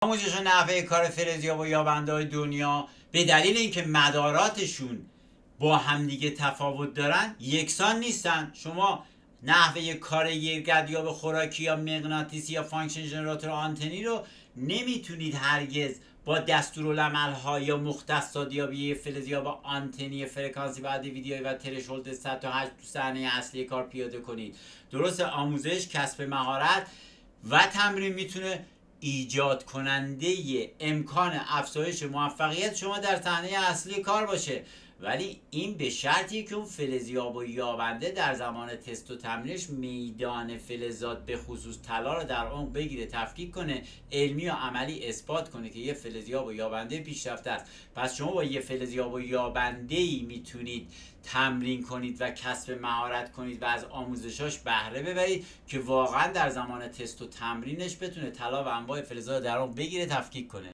آموزش و نحوه کار فلزیاب و یابنده های دنیا به دلیل اینکه مداراتشون با همدیگه تفاوت دارن یکسان نیستن. شما نحوه کار یک گردیاب خوراکی یا مغناطیسی یا فانکشن جنراتور آنتنی رو نمی‌تونید هرگز با دستورالعمل ها یا مختصات یا فلزیاب آنتنی فرکانسی بعد ویدیوی و ترشولد 100 تا 8 تو صحنه اصلی کار پیاده کنید. درست آموزش کسب مهارت و تمرین می‌تونه ایجاد کننده امکان افزایش موفقیت شما در صحنه اصلی کار باشه. ولی این به شرطی که اون فلزیاب و یابنده در زمان تست و تمرینش میدان فلزات به خصوص طلا رو در اون بگیره تفکیک کنه علمی و عملی اثبات کنه که یه فلزیاب و یابنده پیشرفته است. پس شما با یه فلزیاب و یابنده ای می‌تونید تمرین کنید و کسب مهارت کنید و از آموزشاش بهره ببرید که واقعا در زمان تست و تمرینش بتونه طلا و انواع فلزات در اون بگیره تفکیک کنه.